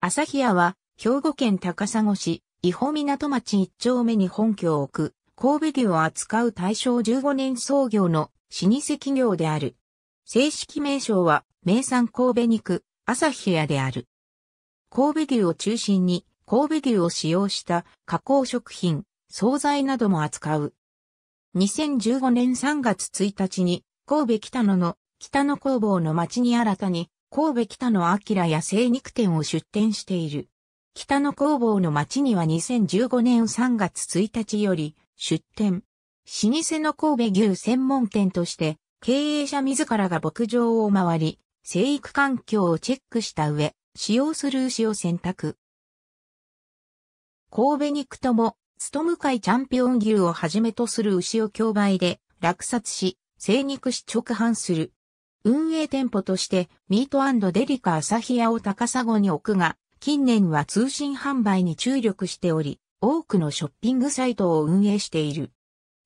朝日屋は、兵庫県高砂市、伊保港町一丁目に本拠を置く、神戸牛を扱う大正15年創業の老舗企業である。正式名称は、名産神戸肉、朝日屋である。神戸牛を中心に、神戸牛を使用した加工食品、惣菜なども扱う。2015年3月1日に、神戸北野の北野工房の町に新たに、神戸北野明や精肉店を出店している。北野工房の町には2015年3月1日より出店。老舗の神戸牛専門店として、経営者自らが牧場を回り、生育環境をチェックした上、使用する牛を選択。神戸肉とも、ストム会チャンピオン牛をはじめとする牛を競売で落札し、精肉し直販する。運営店舗としてミートデリカ朝日屋を高砂に置くが、近年は通信販売に注力しており、多くのショッピングサイトを運営している。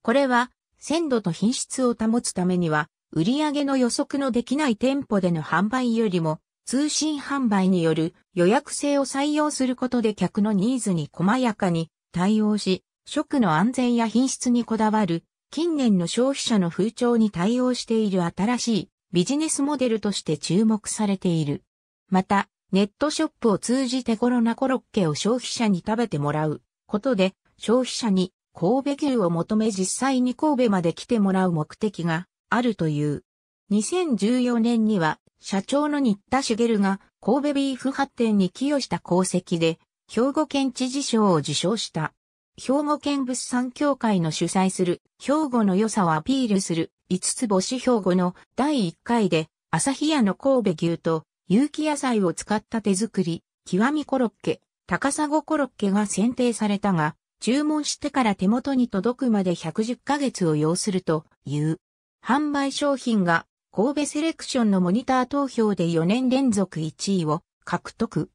これは、鮮度と品質を保つためには、売上の予測のできない店舗での販売よりも、通信販売による予約制を採用することで客のニーズに細やかに対応し、食の安全や品質にこだわる、近年の消費者の風潮に対応している新しいビジネスモデルとして注目されている。また、ネットショップを通じてコロナコロッケを消費者に食べてもらうことで、消費者に神戸牛を求め実際に神戸まで来てもらう目的があるという。2014年には、社長の新田茂が神戸ビーフ発展に寄与した功績で、兵庫県知事賞を受賞した。兵庫県物産協会の主催する兵庫の良さをアピールする五つ星兵庫の第1回で、朝日屋の神戸牛と有機野菜を使った手作り、極みコロッケ、高砂コロッケが選定されたが、注文してから手元に届くまで110ヶ月を要するという。販売商品が神戸セレクションのモニター投票で4年連続1位を獲得。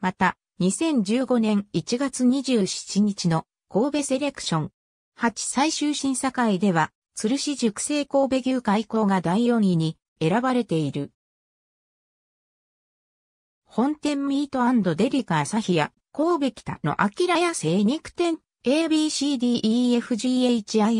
また、2015年1月27日の神戸セレクション8最終審査会では鶴市熟成神戸牛開口が第4位に選ばれている。本店ミートデリカ朝日屋、神戸北の明屋精肉店、ABCDEFGHI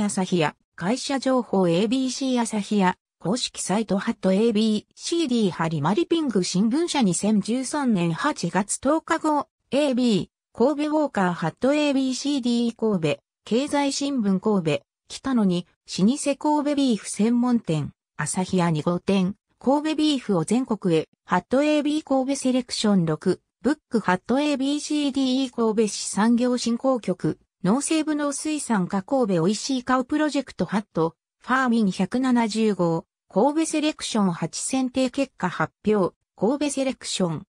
朝日屋、会社情報 ABC 朝日屋、公式サイトハット ABCD ハリマリピング新聞社2013年8月10日後、AB、神戸ウォーカーハット ABCD 神戸、経済新聞神戸、北野に、老舗神戸ビーフ専門店、朝日屋2号店、神戸ビーフを全国へ、ハット AB 神戸セレクション6、ブックハット ABCDE 神戸市産業振興局、農政部農水産化神戸美味しい顔プロジェクトハット、ファーミン170号、神戸セレクション8選定結果発表、神戸セレクション。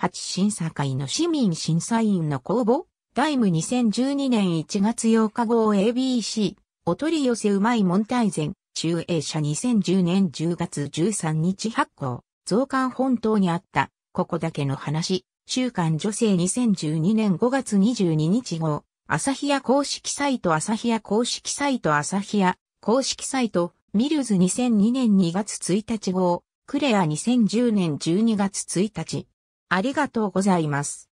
8審査会の市民審査員の公募、ダイム2012年1月8日号 ABC、お取り寄せうまいモンタイゼン、中英社2010年10月13日発行、増刊本当にあった、ここだけの話、週刊女性2012年5月22日号、朝日屋公式サイト朝日屋公式サイト朝日屋公式サイト、ミルズ2002年2月1日号、クレア2010年12月1日。ありがとうございます。